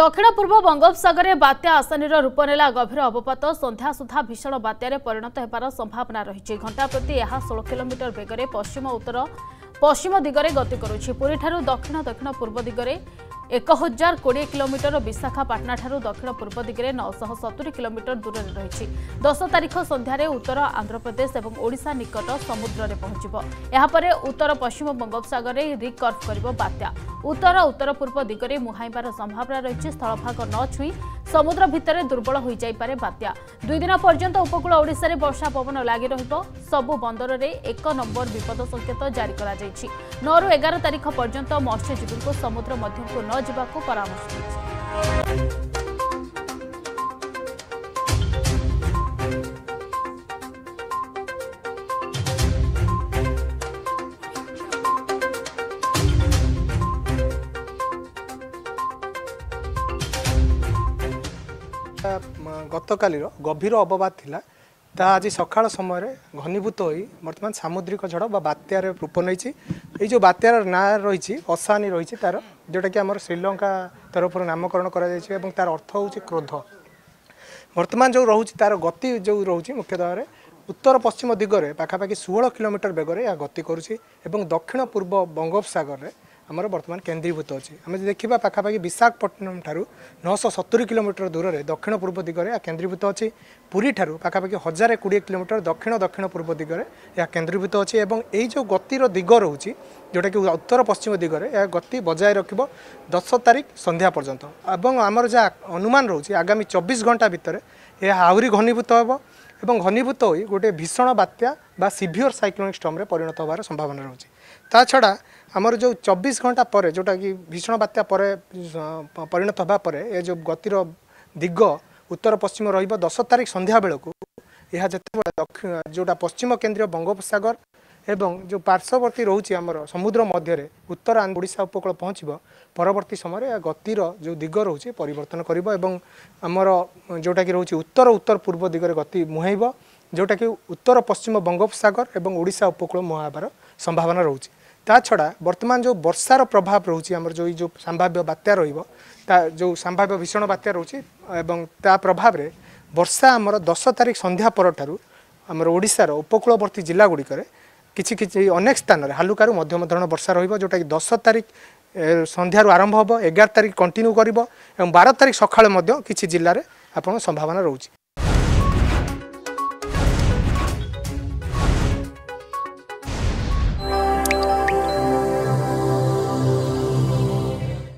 ଦକ୍ଷିଣ ପୂର୍ବ ବଙ୍ଗୋପସାଗରରେ ବାତ୍ୟା ଆସାନୀର ରୂପ ନେଲା ଗଭୀର ଅବପାତ ସନ୍ଧ୍ୟା ସୁଦ୍ଧା ଭୀଷଣ ବାତ୍ୟାରେ ପରିଣତ ହେବାର ସମ୍ଭାବନା ରହିଛି। ଘଣ୍ଟା ପ୍ରତି ଏହା ଷୋହଳ କିଲୋମିଟର ବେଗରେ ପଶ୍ଚିମ ଉତ୍ତର ପଶ୍ଚିମ ଦିଗରେ ଗତି କରୁଛି। ପୁରୀଠାରୁ ଦକ୍ଷିଣ ଦକ୍ଷିଣ ପୂର୍ବ ଦିଗରେ ଏକ ହଜାର କୋଡ଼ିଏ କିଲୋମିଟର ବିଶାଖାପାଟଣାଠାରୁ ଦକ୍ଷିଣ ପୂର୍ବ ଦିଗରେ ନଅଶହ ସତୁରି କିଲୋମିଟର ଦୂରରେ ରହିଛି। ଦଶ ତାରିଖ ସନ୍ଧ୍ୟାରେ ଉତ୍ତର ଆନ୍ଧ୍ରପ୍ରଦେଶ ଏବଂ ଓଡ଼ିଶା ନିକଟ ସମୁଦ୍ରରେ ପହଞ୍ଚିବ। ଏହାପରେ ଉତ୍ତର ପଶ୍ଚିମ ବଙ୍ଗୋପସାଗରରେ ରିକର୍ଭ କରିବ ବାତ୍ୟା। ଉତ୍ତର ଉତ୍ତର ପୂର୍ବ ଦିଗରେ ମୁହାଁଇବାର ସମ୍ଭାବନା ରହିଛି। ସ୍ଥଳଭାଗ ନ ଛୁଇଁ ସମୁଦ୍ର ଭିତରେ ଦୁର୍ବଳ ହୋଇଯାଇପାରେ ବାତ୍ୟା ଦୁଇ ଦିନ ପର୍ଯ୍ୟନ୍ତ ଉପକୂଳ ଓଡ଼ିଶାରେ ବର୍ଷା ପବନ ଲାଗି ରହିବ ସବୁ ବନ୍ଦରରେ ଏକ ନମ୍ବର ବିପଦ ସଂକେତ ଜାରି କରାଯାଇଛି ନଅରୁ ଏଗାର ତାରିଖ ପର୍ଯ୍ୟନ୍ତ ମତ୍ସ୍ୟଜୀବୀଙ୍କୁ ସମୁଦ୍ର ମଧ୍ୟକୁ ନ ଯିବାକୁ ପରାମର୍ଶ ଦେଇଛି। ଗତକାଲିର ଗଭୀର ଅବବାଦ ଥିଲା। ତାହା ଆଜି ସକାଳ ସମୟରେ ଘନୀଭୂତ ହୋଇ ବର୍ତ୍ତମାନ ସାମୁଦ୍ରିକ ଝଡ଼ ବା ବାତ୍ୟାରେ ରୂପ ନେଇଛି। ଏଇ ଯେଉଁ ବାତ୍ୟାର ନାଁ ରହିଛି ଅସାନି ରହିଛି ତାର ଯେଉଁଟାକି ଆମର ଶ୍ରୀଲଙ୍କା ତରଫରୁ ନାମକରଣ କରାଯାଇଛି ଏବଂ ତାର ଅର୍ଥ ହେଉଛି କ୍ରୋଧ। ବର୍ତ୍ତମାନ ଯେଉଁ ରହୁଛି ତାର ଗତି ଯେଉଁ ରହୁଛି ମୁଖ୍ୟତଃ ଉତ୍ତର ପଶ୍ଚିମ ଦିଗରେ ପାଖାପାଖି ଷୋହଳ କିଲୋମିଟର ବେଗରେ ଏହା ଗତି କରୁଛି ଏବଂ ଦକ୍ଷିଣ ପୂର୍ବ ବଙ୍ଗୋପସାଗରରେ ଆମର ବର୍ତ୍ତମାନ କେନ୍ଦ୍ରୀଭୂତ ଅଛି। ଆମେ ଯଦି ଦେଖିବା ପାଖାପାଖି ବିଶାଖାପଟ୍ଟନମ ଠାରୁ ନଅଶହ ସତୁରି କିଲୋମିଟର ଦୂରରେ ଦକ୍ଷିଣ ପୂର୍ବ ଦିଗରେ ଏହା କେନ୍ଦ୍ରୀଭୂତ ଅଛି। ପୁରୀଠାରୁ ପାଖାପାଖି ହଜାରେ କୋଡ଼ିଏ କିଲୋମିଟର ଦକ୍ଷିଣ ଦକ୍ଷିଣ ପୂର୍ବ ଦିଗରେ ଏହା କେନ୍ଦ୍ରୀଭୂତ ଅଛି ଏବଂ ଏଇ ଯେଉଁ ଗତିର ଦିଗ ରହୁଛି ଯେଉଁଟାକି ଉତ୍ତର ପଶ୍ଚିମ ଦିଗରେ ଏହା ଗତି ବଜାୟ ରଖିବ ଦଶ ତାରିଖ ସନ୍ଧ୍ୟା ପର୍ଯ୍ୟନ୍ତ। ଏବଂ ଆମର ଯାହା ଅନୁମାନ ରହୁଛି ଆଗାମୀ ଚବିଶ ଘଣ୍ଟା ଭିତରେ ଏହା ଆହୁରି ଘନୀଭୂତ ହେବ। ଏବଂ ଘନୀଭୂତ ହୋଇ ଗୋଟିଏ ଭୀଷଣ ବାତ୍ୟା ବା ସିଭିଅର ସାଇକ୍ଲୋନିକ ଷ୍ଟର୍ମରେ ପରିଣତ ହେବାର ସମ୍ଭାବନା ରହୁଛି। ତା ଛଡ଼ା ଆମର ଯେଉଁ ଚବିଶ ଘଣ୍ଟା ପରେ ଯେଉଁଟାକି ଭୀଷଣ ବାତ୍ୟା ପରେ ପରିଣତ ହେବା ପରେ ଏ ଯେଉଁ ଗତିର ଦିଗ ଉତ୍ତର ପଶ୍ଚିମ ରହିବ ଦଶ ତାରିଖ ସନ୍ଧ୍ୟା ବେଳକୁ ଏହା ଯେତେବେଳେ ଦକ୍ଷିଣ ଯେଉଁଟା ପଶ୍ଚିମ କେନ୍ଦ୍ରୀୟ ବଙ୍ଗୋପସାଗର ଏବଂ ଯେଉଁ ପାର୍ଶ୍ୱବର୍ତ୍ତୀ ରହୁଛି ଆମର ସମୁଦ୍ର ମଧ୍ୟରେ ଉତ୍ତର ଓଡ଼ିଶା ଉପକୂଳ ପହଞ୍ଚିବ ପରବର୍ତ୍ତୀ ସମୟରେ ଏହା ଗତିର ଯେଉଁ ଦିଗ ରହୁଛି ପରିବର୍ତ୍ତନ କରିବ ଏବଂ ଆମର ଯେଉଁଟାକି ରହୁଛି ଉତ୍ତର ଉତ୍ତର ପୂର୍ବ ଦିଗରେ ଗତି ମୁହାଁଇବ ଯେଉଁଟାକି ଉତ୍ତର ପଶ୍ଚିମ ବଙ୍ଗୋପସାଗର ଏବଂ ଓଡ଼ିଶା ଉପକୂଳ ମୁହାଁ ହେବାର ସମ୍ଭାବନା ରହୁଛି। ତା ଛଡ଼ା ବର୍ତ୍ତମାନ ଯେଉଁ ବର୍ଷାର ପ୍ରଭାବ ରହୁଛି ଆମର ଯେଉଁ ଯେଉଁ ସମ୍ଭାବ୍ୟ ବାତ୍ୟା ରହିବ ତା ଯେଉଁ ସମ୍ଭାବ୍ୟ ଭୀଷଣ ବାତ୍ୟା ରହୁଛି ଏବଂ ତା ପ୍ରଭାବରେ ବର୍ଷା ଆମର ଦଶ ତାରିଖ ସନ୍ଧ୍ୟା ପରଠାରୁ ଆମର ଓଡ଼ିଶାର ଉପକୂଳବର୍ତ୍ତୀ ଜିଲ୍ଲାଗୁଡ଼ିକରେ କିଛି କିଛି ଅନେକ ସ୍ଥାନରେ ହାଲୁକାରୁ ମଧ୍ୟମ ଧରଣ ବର୍ଷା ରହିବ ଯେଉଁଟାକି ଦଶ ତାରିଖ ସନ୍ଧ୍ୟାରୁ ଆରମ୍ଭ ହେବ ଏଗାର ତାରିଖ କଣ୍ଟିନ୍ୟୁ କରିବ ଏବଂ ବାର ତାରିଖ ସକାଳେ ମଧ୍ୟ କିଛି ଜିଲ୍ଲାରେ ଆପଣଙ୍କ ସମ୍ଭାବନା ରହୁଛି।